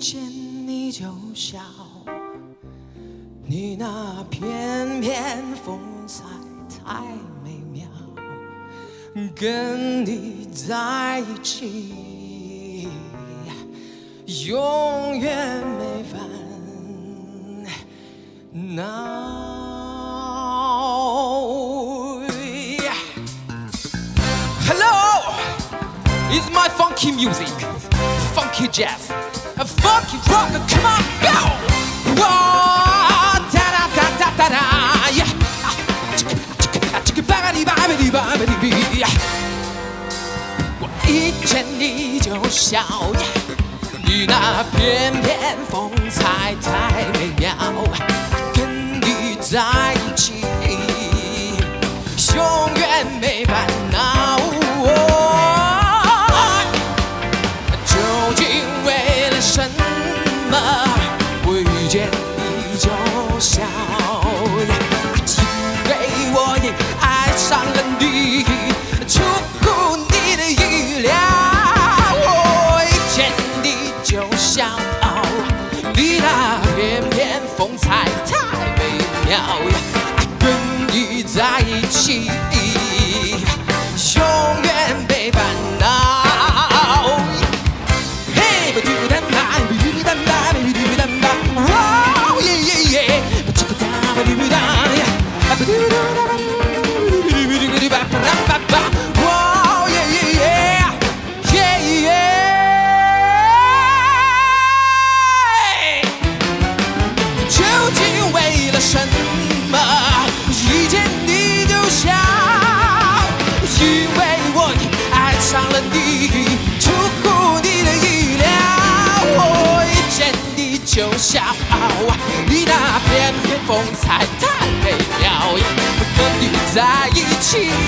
见你就笑，你那翩翩风采太美妙，跟你在一起永远没烦恼。Hello, it's my funky music, funky jazz, a funky rock. Come on, go! Whoa, da da da da da yeah. Chicka, chicka, ah, chicka, baggy, baggy, baggy, baggy, yeah. 我一见你就笑呀，你那翩翩风采太美妙，跟你在一起永远没烦。就笑，因为我也爱上了你，出乎你的意料。我一见你就笑，你那翩翩风采太美妙，跟你在一起就笑，因为我已爱上了你，出乎你的意料。我一见你就笑，你那翩翩风采太